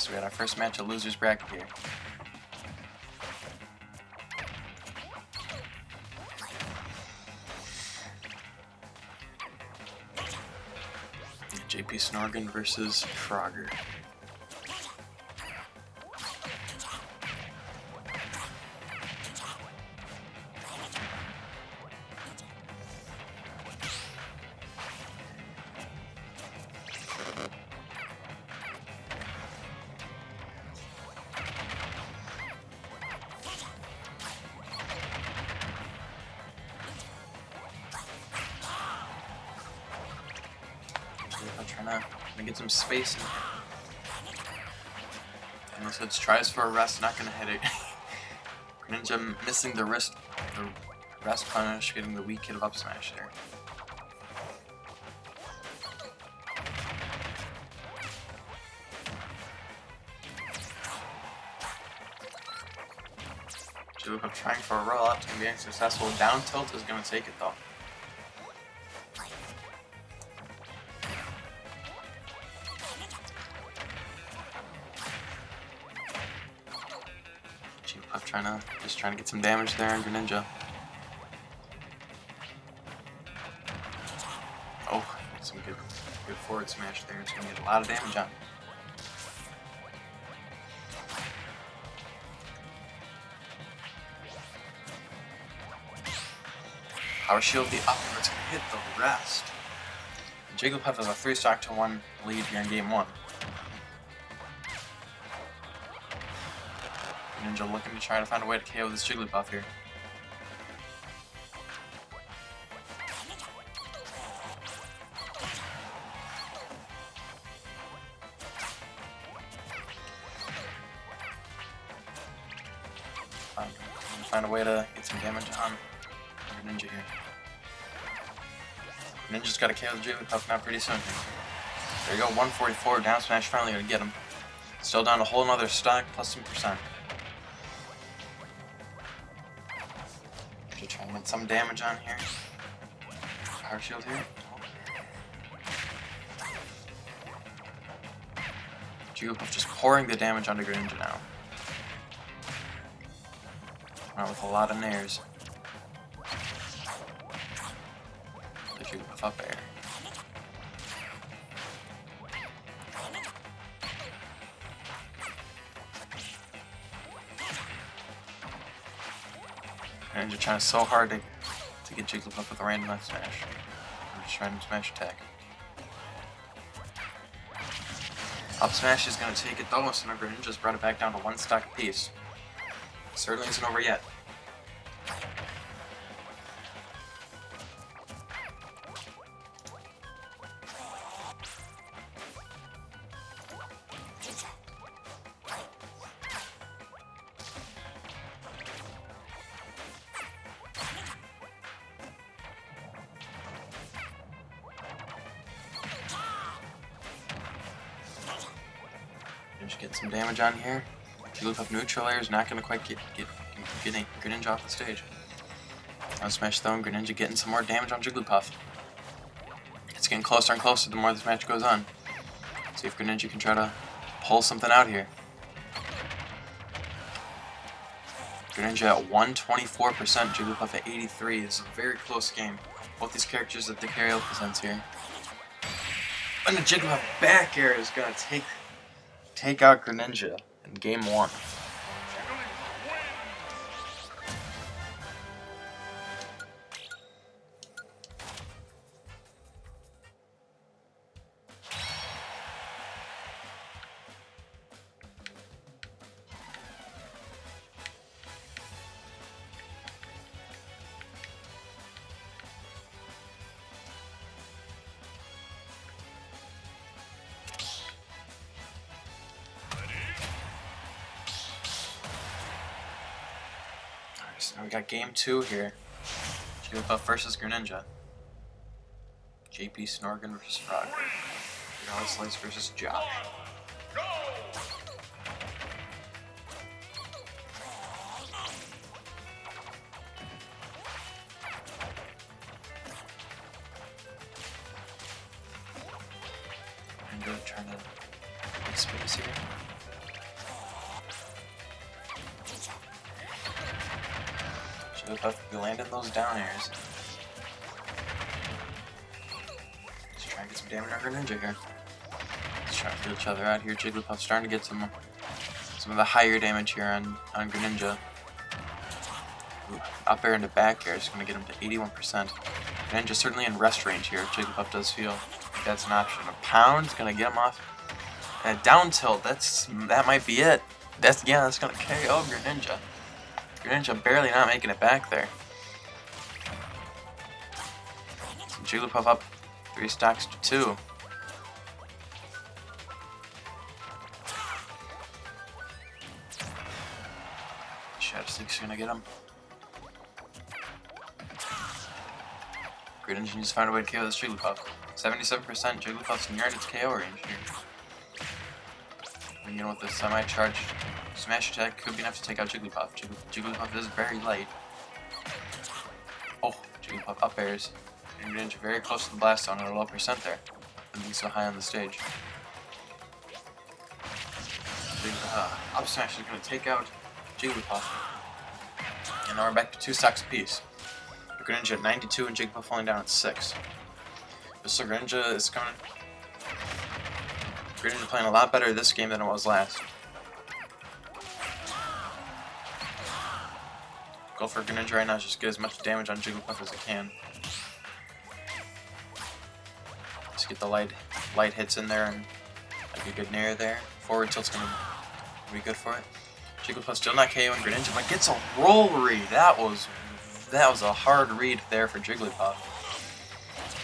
so we had our first match of losers bracket here. JP Snorgan versus Frogger. To get some space this it's tries for a rest, not gonna hit it. Ninja missing the wrist, the rest punish, getting the weak hit of up smash there. Jigglypuff trying for a roll up, it's gonna be unsuccessful. Down tilt is gonna take it though. Jigglypuff trying to just trying to get some damage there on Greninja. Oh, some good good forward smash there. It's gonna get a lot of damage on. Power Shield the up, gonna hit the rest. Jigglypuff has a 3 stock to 1 lead here in game 1. Ninja looking to try to find a way to KO this Jigglypuff here. Um, find, find a way to get some damage on Ninja here. Ninja's got to KO the Jigglypuff now pretty soon here. There you go, 144, down smash finally gonna get him. Still down a whole nother stock, plus some percent. Some damage on here. Power shield here. Jigglypuff just pouring the damage onto Greninja now. Out with a lot of nairs. The Jigglypuff up air. And you're trying so hard to, to get Jigglypuff with a random up smash. Or just random smash attack. Up smash is going to take it though, so remember just brought it back down to one stock apiece. Certainly isn't over yet. Just get some damage on here. Jigglypuff neutral air is not going to quite get get getting Greninja off the stage. Now Smash and Greninja getting some more damage on Jigglypuff. It's getting closer and closer the more this match goes on. See if Greninja can try to pull something out here. Greninja at 124%, Jigglypuff at 83. This is a very close game. Both these characters that the Dicariel presents here. And the Jigglypuff back air is going to take take out Greninja in game one. Alright, now we got game two here. Jigglypuff versus Greninja. JP Snorgan versus Frog. Dolla Slice versus Josh. I'm try to make space here. Be landing those down airs. Let's try and get some damage on Greninja here. Let's try to feel each other out here. Jigglypuff starting to get some some of the higher damage here on, on Greninja. Ooh, up air into back air is going to get him to 81%. Greninja certainly in rest range here. Jigglypuff does feel like that's an option. A pound's going to get him off. And a down tilt, that's that might be it. That's yeah, that's gonna KO Greninja. Greninja barely not making it back there. Jigglypuff up three stocks to two. Shatterstick's gonna get him. Greninja to find a way to KO this Jigglypuff. 77% Jigglypuff's near its KO range here. You know what, the semi-charged smash attack could be enough to take out Jigglypuff. Jigglypuff is very light. Oh, Jigglypuff up airs. Greninja very close to the blast zone at a low percent there. And being so high on the stage. Uh, up smash is going to take out Jigglypuff. And now we're back to two stocks apiece. Greninja at 92 and Jigglypuff falling down at 6. But So Greninja is coming Greninja playing a lot better this game than it was last. Go for Greninja right now, just get as much damage on Jigglypuff as it can. Just get the light light hits in there and like a good nair there. Forward tilt's gonna be good for it. Jigglypuff still not KOing Greninja, but gets a roll read. That was that was a hard read there for Jigglypuff.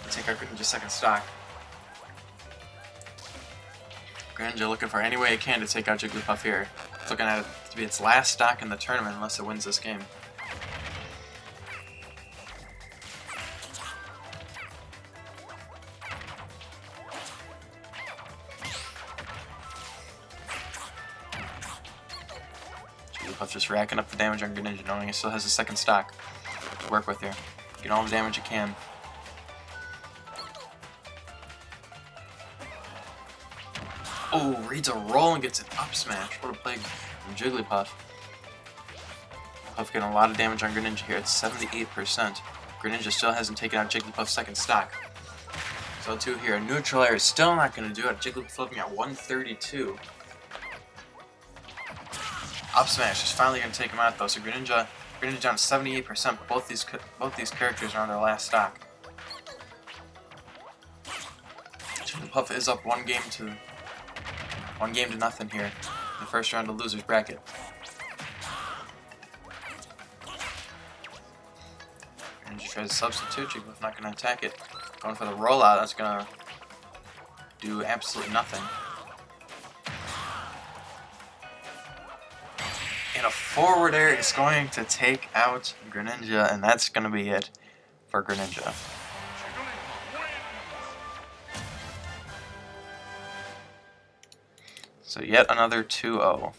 take our Greninja second stock. Greninja looking for any way it can to take out Jigglypuff here. It's looking at it to be its last stock in the tournament unless it wins this game. Jigglypuff just racking up the damage on Greninja, knowing it still has a second stock to work with here. Get all the damage you can. Oh, reads a roll and gets an up smash. What a play from Jigglypuff. Puff getting a lot of damage on Greninja here. It's 78%. Greninja still hasn't taken out Jigglypuff's second stock. So two here. Neutral air is still not going to do it. Jigglypuff flipping at 132. Up smash is finally going to take him out though. So Greninja, Greninja down 78%. Both these both these characters are on their last stock. Jigglypuff is up one game to one game to nothing here. The first round of loser's bracket. And just tries to substitute. Jigglypuff not going to attack it. Going for the rollout. That's going to do absolutely nothing. And a forward air is going to take out Greninja, and that's going to be it for Greninja. So yet another 2-0.